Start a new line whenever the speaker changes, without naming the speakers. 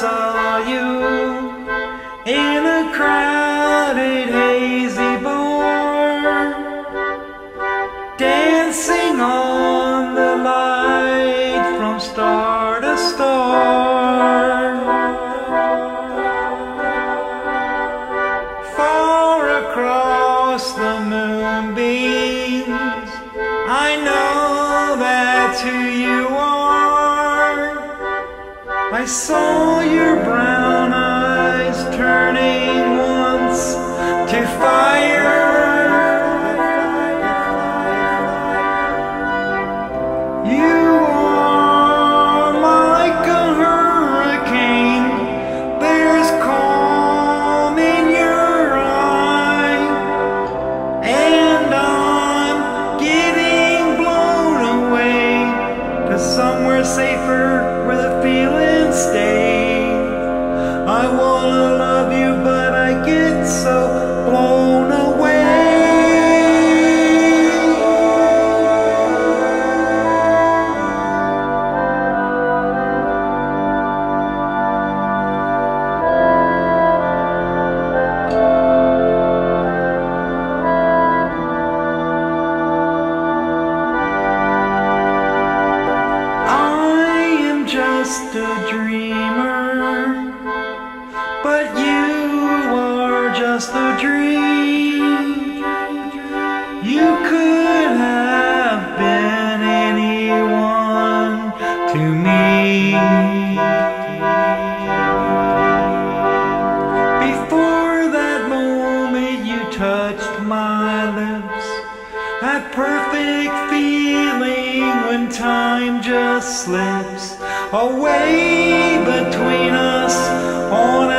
saw you in a crowded, hazy bar, dancing on the light from star to star. Far across the moonbeams, I I saw your brown somewhere safer where the feelings stay. I wanna love you, but just a dreamer, but you are just a dream. You could have been anyone to me. Before that moment you touched my lips, that perfect feeling time just slips away between us on